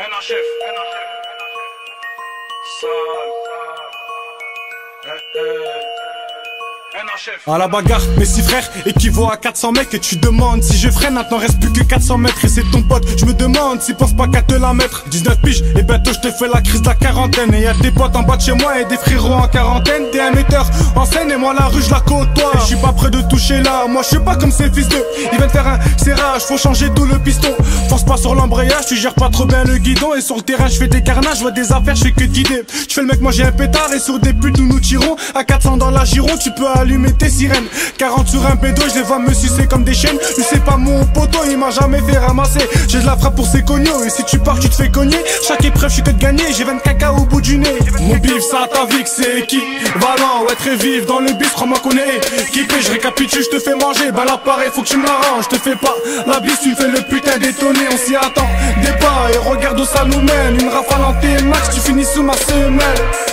NHF, Sale. Eh, eh. À la bagarre, mes six frères équivaut à 400 mecs et tu demandes si je freine, maintenant reste plus que 400 mètres et c'est ton pote. Je me demande s'il pense pas qu'à te la mettre. 19 piges et bientôt je te fais la crise de la quarantaine. Et y'a des potes en bas de chez moi et des frérots en quarantaine. T'es un metteur en scène et moi la rue je la côtoie. Je suis pas prêt de toucher là, moi je suis pas comme ces fils de. Ils viennent faire un serrage, faut changer tout le piston. Force pas sur l'embrayage, tu gères pas trop bien le guidon. Et sur le terrain je fais des carnages, je vois des affaires, je fais que guider. Je fais le mec, moi j'ai un pétard et sur des putes où nous tirons. À 400 dans la giron, tu peux allumer tes sirènes. 40 sur un pédo, je les vois me sucer comme des chaînes. Lui c'est pas mon poteau, il m'a jamais fait ramasser. J'ai de la frappe pour ses cognos et si tu pars, tu te fais cogner. Chaque épreuve, je suis que de gagner, j'ai 20 caca au bout du nez. Mon bif, ça ta vie que c'est qui? Valant, ouais très vif dans le bif, crois-moi qu'on est équipé. Je récapitule, je te fais manger, bah là pareil, faut que tu me. Je te fais pas la bise, tu fais le putain d'étonner, on s'y attend. Pas et regarde où ça nous mène. Une rafale en T-Max, tu finis sous ma semelle.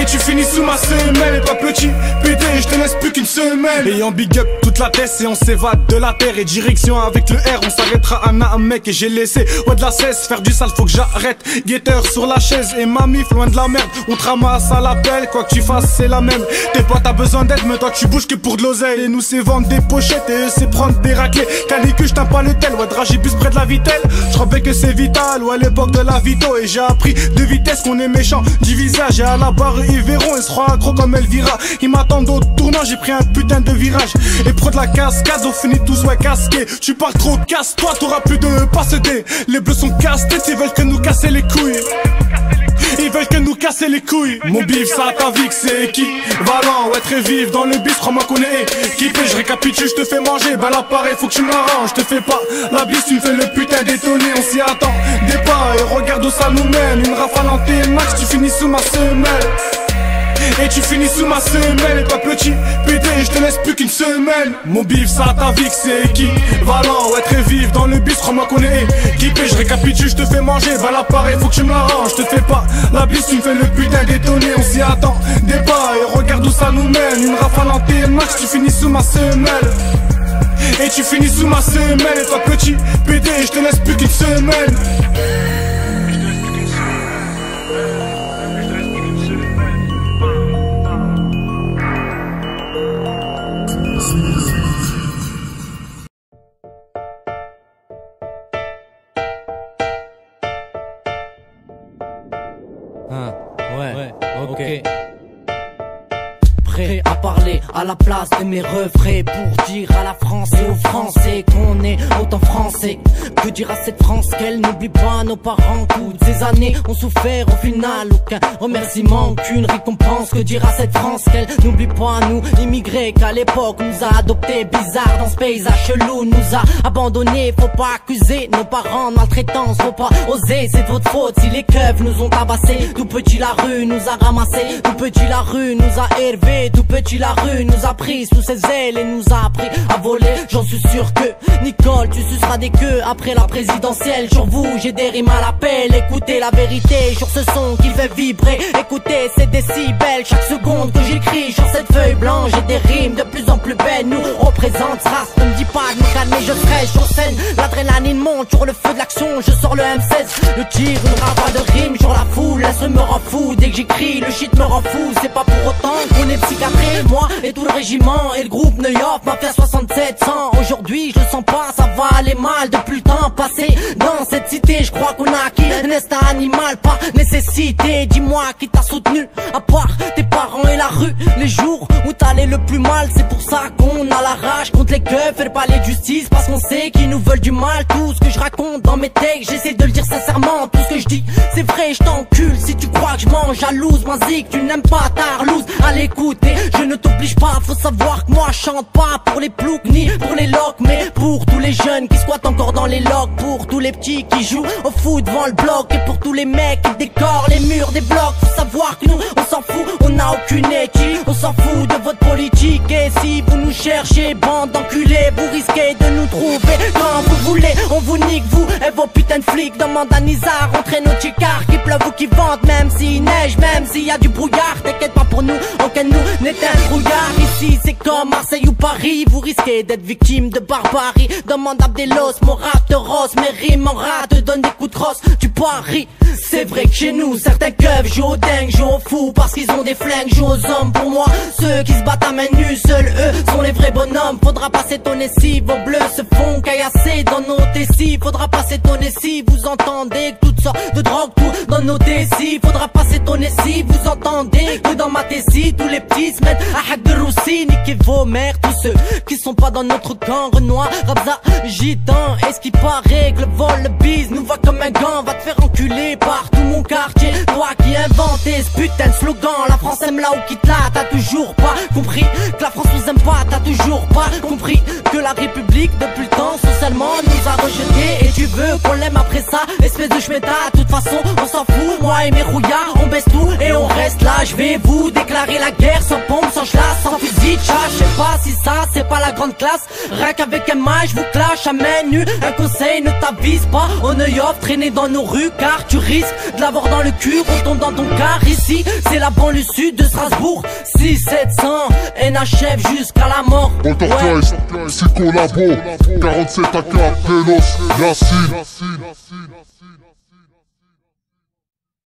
Et tu finis sous ma semelle Et pas petit pédé je te laisse plus qu'une semaine Et en big up toute la tête et on s'évade de la terre. Et direction avec le R on s'arrêtera à un mec Et j'ai laissé ouais de la cesse faire du sale faut que j'arrête. Guetteur sur la chaise et ma mif loin de la merde. On te ramasse à l'appel quoi que tu fasses c'est la même. Tes potes t'as besoin d'aide mais toi tu bouges que pour de l'oseille. Et nous c'est vendre des pochettes et eux c'est prendre des raclés Canicule je pas le tel ouais dragibus près de la vitelle Je que c'est vital ou à l'époque de la vito. Et j'ai appris de vitesse qu'on est méchant. Du visage et à la barre ils verront et se croient gros comme Elvira. Ils m'attendent au tournant j'ai pris un putain de virage. Et pro de la cascade on finit tous ouais casqués. Tu parles trop casse-toi t'auras plus de passe D Les bleus sont casse-tête ils veulent que nous casser les couilles. Ils veulent que nous casser les couilles. Mon bif ça ta vie que c'est qui Valant ouais très vif dans le bif crois-moi qu'on est équipé. Je récapitule je te fais manger Bah là pareil faut que tu m'arranges Je te fais pas la bise tu me fais le putain d'étonner. On s'y attend. Des pas et regarde où ça nous mène. Une rafale en T-Max tu finis sous ma semelle et tu finis sous ma semelle. Et toi petit pédé je te laisse plus qu'une semaine Mon bif ça ta vie c'est qui? Valant ouais très vif dans le bus crois-moi qu'on est équipé. Je récapitule je te fais manger Bah là pareil faut que tu me l'arranges. Je te fais pas la bise tu me fais le putain d'étonner. On s'y attend des pas et regarde où ça nous mène. Une rafale en T-Max tu finis sous ma semelle. Et tu finis sous ma semelle. Et toi petit pédé je te laisse plus qu'une semaine Hein, ouais, ouais, ok. À parler à la place de mes refrains pour dire à la France et aux Français qu'on est autant français. Que dire à cette France qu'elle n'oublie pas nos parents? Toutes ces années ont souffert au final aucun remerciement, aucune récompense. Que dire à cette France qu'elle n'oublie pas nous? Immigrés qu'à l'époque nous a adoptés bizarre dans ce paysage chelou nous a abandonnés. Faut pas accuser nos parents de maltraitance, faut pas oser, c'est votre faute si les keufs nous ont tabassés. Tout petit la rue nous a ramassés, tout petit la rue nous a élevés. Tout petit la rue nous a pris sous ses ailes et nous a appris à voler. J'en suis sûr que Nicole tu suceras des queues après la présidentielle. Sur vous j'ai des rimes à l'appel. Écoutez la vérité sur ce son qui fait vibrer. Écoutez ces décibels chaque seconde que j'écris sur cette feuille blanche J'ai des rimes de plus en plus belles. Nous représente race Ne me dis pas de me calmer je serai sur scène. L'adrénaline monte sur le feu de l'action Je sors le M16 Le tir une rabat de rimes sur la foule Laisse me rend fou. Dès que j'écris Le shit me rend fou. C'est pas pour autant qu'on est psychiatré Moi et tout le régiment et le groupe New York Mafia 6700 Aujourd'hui je le sens pas mal Depuis le temps passé dans cette cité. Je crois qu'on a acquis un animal Par nécessité. Dis-moi qui t'a soutenu À part tes parents et la rue. Les jours où t'allais le plus mal C'est pour ça qu'on a la rage contre les keufs Et le palais de justice Parce qu'on sait qu'ils nous veulent du mal. Tout ce que je raconte dans mes textes J'essaie de le dire sincèrement. Tout ce que je dis c'est vrai je t'encule. Si tu crois que je m'en jalouse Moi-zik tu n'aimes pas ta relouse À l'écouter je ne t'oblige pas. Faut savoir que moi je chante pas pour les ploucs Ni pour les locks Mais pour tous les jeunes qui encore dans les locks Pour tous les petits qui jouent au foot devant le bloc. Et pour tous les mecs qui décorent les murs des blocs Faut savoir que nous on s'en fout. On n'a aucune éthique On s'en fout de votre politique. Et si vous nous cherchez bande d'enculés Vous risquez de nous trouver. Quand vous voulez On vous nique et vos putains de flics Demande à Nizar Entrez nos ticars Qui pleuve ou qui vente Même s'il neige Même s'il y a du brouillard T'inquiète pas pour nous Aucun de nous n'est un brouillard Ici c'est comme Marseille ou Paris Vous risquez d'être victime de barbarie Demande à Abdelos Mon rap te rose Mes rimes en rat Te donne des coups de crosse Tu Paris. C'est vrai que chez nous, certains keufs jouent au dingue, jouent au fou parce qu'ils ont des flingues, jouent aux hommes. Pour moi, ceux qui se battent à main nue, seuls eux sont les vrais bonhommes. Faudra pas s'étonner si vos bleus se font caillasser dans nos tessis. Faudra pas si vous entendez toutes sortes de drogues tout dans nos tessis. Faudra pas s'étonner si vous entendez que dans ma tessie, tous les petits se mettent à hack de roussi, niquez vos mères, tous ceux qui sont pas dans notre camp. Renoir, Rabza, Gitan, est-ce qu'il paraît que le vol, le bise nous voit comme un gant, va te faire enculer par tout mon quartier. Toi qui inventé ce putain de slogan, la France aime là ou quitte là, t'as toujours pas compris que la France nous aime pas, t'as toujours pas compris que la République depuis le temps veux qu'on l'aime après ça, espèce de schmeta, de toute façon on s'en fout, moi et mes rouillards, on baisse tout et on reste là, je vais vous déclarer la guerre sans pompe, sans chlasse, sans pas si ça c'est pas la grande classe, rien qu'avec un match je vous clash à main nue, un conseil ne t'avise pas, on œil off, traîner dans nos rues car tu risques de l'avoir dans le cul, on tombe dans ton car. Ici, c'est la banlieue sud de Strasbourg, 6 700 NHF jusqu'à la mort. Poltergeist, Psycho Labo, 47 AK, Pélos, Yacine.